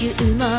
いう馬